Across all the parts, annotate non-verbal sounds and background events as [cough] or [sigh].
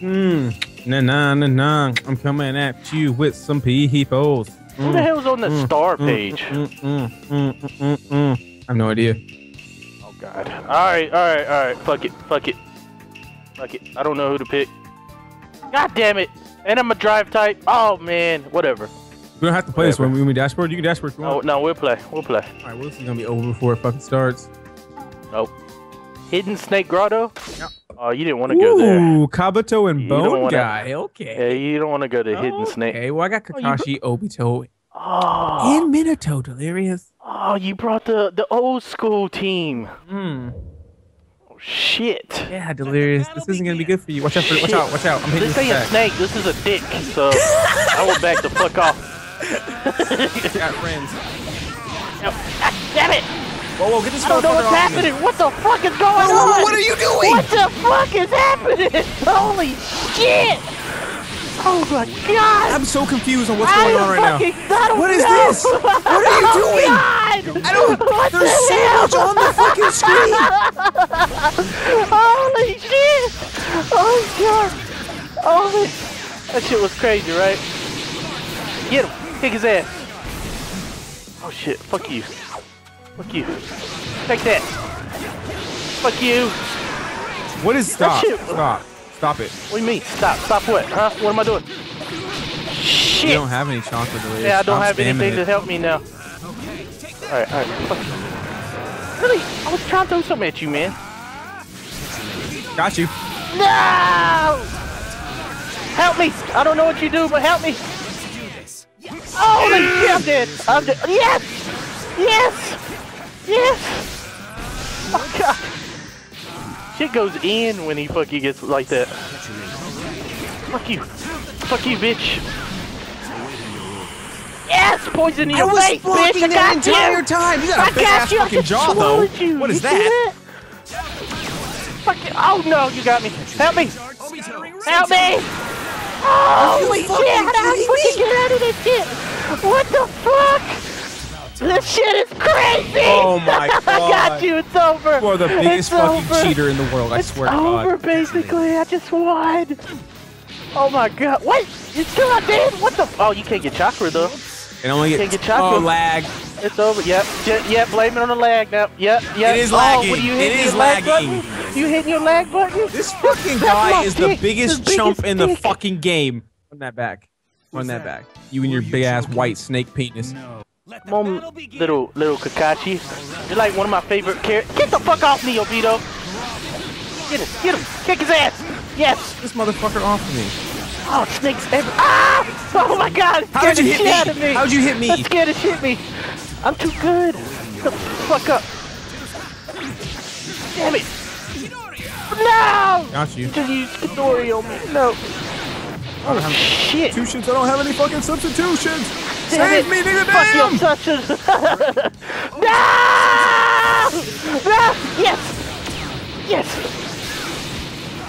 Mmm. Nah, nah, nah, nah. I'm coming at you with some people. Who the hell's on the star page? Mm, mm, mm, mm, mm, mm. I have no idea. Oh god. Alright, alright, alright. Fuck it. Fuck it. Fuck it. I don't know who to pick. God damn it. And I'm a drive type. Oh man. Whatever. We don't have to play this Whatever. one. We can dashboard. You can dashboard you No, no, we'll play. We'll play. All right, well, this is gonna be over before it fucking starts. Nope. Hidden Snake Grotto? Yep. Oh, you didn't want to go there. Ooh, Kabuto and You Bone wanna- Guy. [laughs] Yeah, Okay. you don't want to go to Hidden Snake. Okay, well, I got Oh, Kakashi, Obito, Oh, and Minato. Delirious. oh, you brought the the old school team. Hmm. Oh shit. Yeah, Delirious. This isn't gonna be good for you. Watch out for. Watch out. Watch out. I'm hitting This this ain't a snake. This is a dick. So I will back the fuck off. [laughs] Got friends. No. Ah, [laughs] Damn it! Whoa, whoa, get this I don't know what's off me. happening. What the fuck is going Whoa, on? what are you doing? What the fuck is happening? [laughs] Holy shit! Oh my god! I'm so confused on what's I going on right now. fucking, I don't What is know. this? What are you [laughs] oh doing? God! I don't. What There's the so hell? much on the fucking screen. [laughs] Holy shit! Oh god! Holy! That shit was crazy, right? Get him! Kick his ass! Oh shit! Fuck you! Fuck you! Take that! Fuck you! What is stop? shit- Stop. Stop it. What do you mean? Stop! Stop what? Huh? What am I doing? Shit! You don't have any chocolate delirious. Yeah, I don't Stop have anything it. to help me now. Alright, alright. Fuck you. Really? I was trying to throw something at you, man. Got you. No! Help me! I don't know what you do, but help me! Holy shit, I'm dead! I'm dead! Yes! Yes! Shit goes in when he fucking gets like that. Fuck you! Fuck you, bitch! Yes! Poison in I your was face, bitch! I that got entire you! time. You got I a big got ass you! Fucking jaw though. you. What is You see that? Fuck you. Oh no, you got me. Help me! Help me! Holy shit! How do I fucking get out of this shit? What the fuck? This shit is crazy! Oh my god! [laughs] I got you. It's over. You are the biggest It's fucking over. cheater in the world. I It's swear to God. It's over, basically. I just won. Oh my god. What? You still not dead? What the? Oh, you can't get chakra though. And only Can't get, get chocolate. oh lag. It's over. Yep. Yep. yep. Blame it on the lag now. Yep. Yep. It is Oh, lagging. what you It hitting is your lag lagging. You hitting your lag button? This fucking [laughs] guy my is the dick. biggest The chump biggest in the dick. fucking game. Run that back. Run that back. You and your big ass white snake penis. Come on, little little Kakashi. You're like one of my favorite characters. Get the fuck off me, Obito! Get him, get him, kick his ass! Yes! This motherfucker off me. Oh, snakes every- Ah! Oh my god! it How'd Scared you hit me? out of me! How'd you hit me? That scared the shit out me! I'm too good! Shut the fuck up! Damn it! No! Got you. Just use Midori on me. No. Oh shit! Substitutions. I don't have any fucking substitutions. Damn Save it. me, nigga. Fuck Damn. your touches. no! No! Yes! Yes!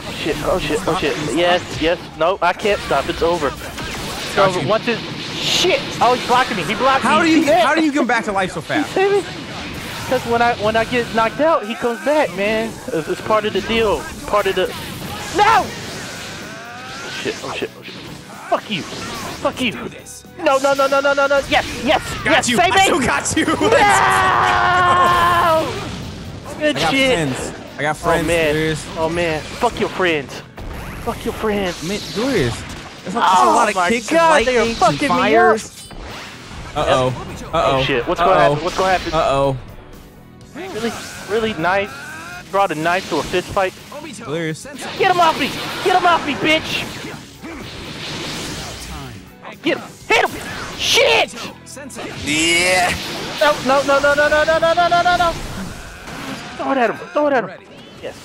Oh shit, oh shit, oh shit. Yes, yes. No, I can't stop. It's over. It's Got over. you. Once it... Shit! Oh, he's blocking me. He blocked How me. do you Yeah. how do you come back to life so [laughs] fast? Because when I when I get knocked out, he comes back, man. It's, it's part of the deal. Part of the. No! Oh shit! Oh shit! Oh shit! Fuck you! Fuck you! No! No! No! No! No! No! No! Yes! Yes! Got yes! you. Save I me! still got you. [laughs] No! Good I got shit. friends. I got Oh friends. man. Delirious. Oh man. Fuck your friends. Fuck your friends. Man, Delirious. There's there's a Oh lot of my kicks God, and they are fucking me. Uh oh. Uh oh. Oh shit. What's gonna happen? What's gonna happen? Uh oh. Really? Really? Knife? Brought a knife to a fist fight? Delirious. Get him off me! Get him off me, bitch! Get him! Hit him! Shit! Yeah. No, no, no, no, no, no, no, no, no, no, no, no! Throw it at him! Throw it at him! Yes.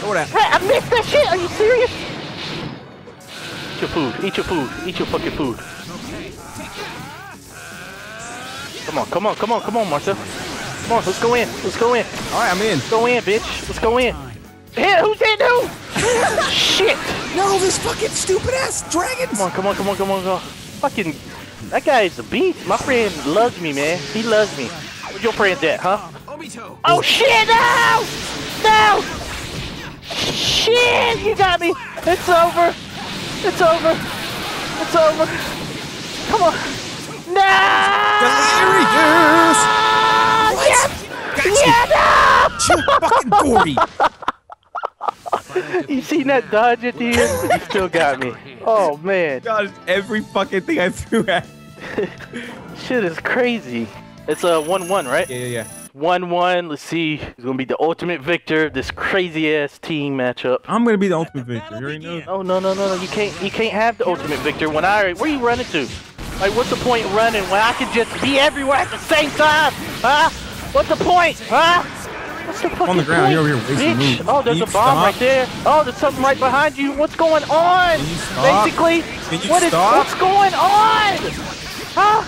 Throw that. Hey, I missed that shit! Are you serious? Eat your food. Eat your food. Eat your fucking food. Come on, come on, come on, come on, Martha. Come on, let's go in. Let's go in. All right, I'm in. Let's go in, bitch. Let's go in. Hit! Who's hitting who? shit! No, this fucking stupid ass dragons. Come on, come on, come on, come on, come on. Fucking, that guy is a beast. My friend loves me, man. He loves me. Where's your friend at, huh? Oh shit, no! No! Shit, you got me. It's over. It's over. It's over. Come on. No! Delirious! Yes! Gotcha. Yeah, no! fucking gory. [laughs] [laughs] You seen that dodge at the end? You still got me. Oh man, God, every fucking thing I threw at. [laughs] shit is crazy. It's uh, a one-one, right? Yeah, yeah, yeah. One-one. Let's see who's gonna be the ultimate victor. of This crazy-ass team matchup. I'm gonna be the ultimate victor. You already know. Oh no no no no! You can't you can't have the ultimate victor when I where you running to? Like what's the point of running when I can just be everywhere at the same time? Huh? What's the point? Huh? What's the fucking On the ground, you're over here wasting Bitch. moves. Oh, there's Can a bomb stop? right there. Oh, there's something right behind you. What's going on? You? Basically, you what is what's going on? Huh?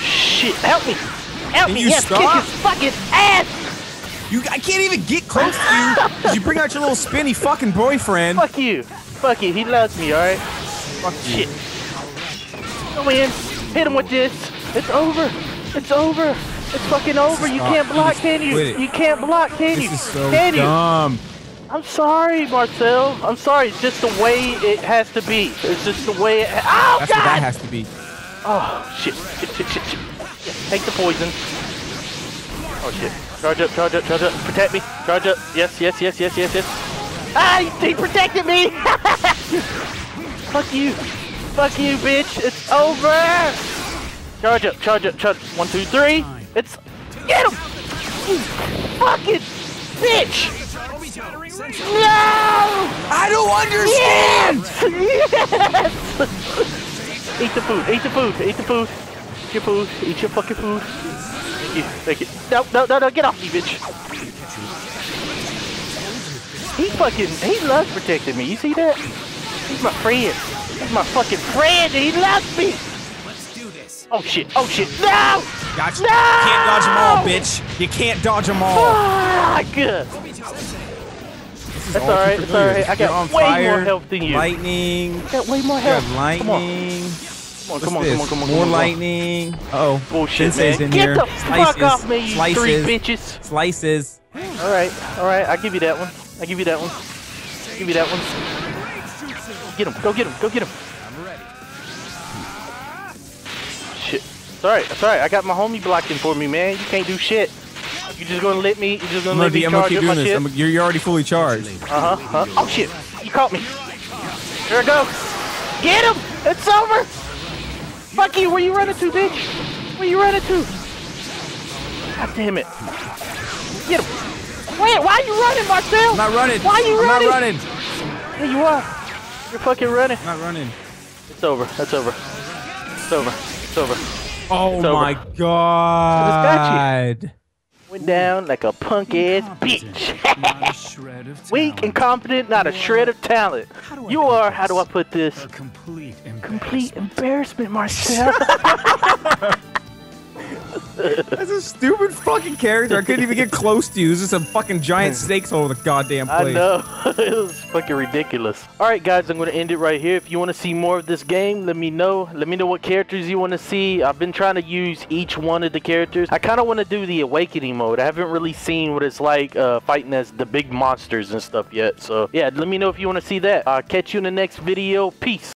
Shit! Help me! Help Can me! you yes, stop? kick his fucking ass! You, I can't even get close to you [laughs] because you bring out your little spinny fucking boyfriend. Fuck you! Fuck you! He loves me, alright? Fuck you. Shit. Go in. Hit him with this. It's over. It's over. It's fucking over. You can't block, can you? You can't block, can you? This is so can you? dumb. I'm sorry, Marcel. I'm sorry. It's just the way it has to be. It's just the way it. Ha- oh That's God! what that has to be. Oh shit! Shit! Shit! Shit! shit. Take the poison. Oh shit! Charge up! Charge up! Charge up! Protect me! Charge up! Yes! Yes! Yes! Yes! Yes! Yes! Ah! He, he protected me! [laughs] Fuck you! Fuck you, bitch! It's over! Charge up! Charge up! Charge! One, two, three! It's get him! You fucking bitch! No! I don't understand. Yes! eat the food, eat the food, eat the food. Eat your food, eat your fucking food. Thank you, thank you. No, no, no, no, get off me, bitch. He fucking, he loves protecting me. You see that? He's my friend. He's my fucking friend. And he loves me. Oh shit, oh shit, no! Gotcha. No! Can't dodge them all, bitch. You can't dodge them all. Good. That's all alright, that's alright. I got way fire, more health than you. Lightning. I got way more You health. got Come on. Come on, come on, come on, come on, More lightning. Uh oh. Bullshit, Sensei's man. in Get here. the fuck off me, you Slices. three bitches. Slices. Alright, alright, I'll give you that one. I'll give you that one. Give you that one. Get him, go get him, go get him. It's alright, it's alright. I got my homie blocking for me, man. You can't do shit. You just gonna let me, you just gonna gonna, let me I'm gonna keep doing this. I'm, you're, you're already fully charged. Uh-huh, huh? Oh shit, you caught me. There I go. Get him! It's over! Fuck you, where you running to, bitch? Where you running to? God damn it. Get him. Wait, why are you running, Marcel? I'm not running. Why are you I'm running? not running. There you are. You're fucking running. I'm not running. It's over. That's over. It's over. It's [laughs] over. Oh It's over. my got god. Went down like a punk ass bitch. Not a shred of [laughs] Weak, talent. incompetent, not a shred of talent. You are, how do I put this? A complete Complete embarrassment. embarrassment, Marcel. [laughs] That's a stupid fucking character. I couldn't even get close to you. It's just a fucking giant [laughs] snakes all over the goddamn place. I know. [laughs] it was fucking ridiculous. Alright guys, I'm going to end it right here. If you want to see more of this game, let me know. Let me know what characters you want to see. I've been trying to use each one of the characters. I kind of want to do the awakening mode. I haven't really seen what it's like uh, fighting as the big monsters and stuff yet. So yeah, let me know if you want to see that. I'll catch you in the next video. Peace.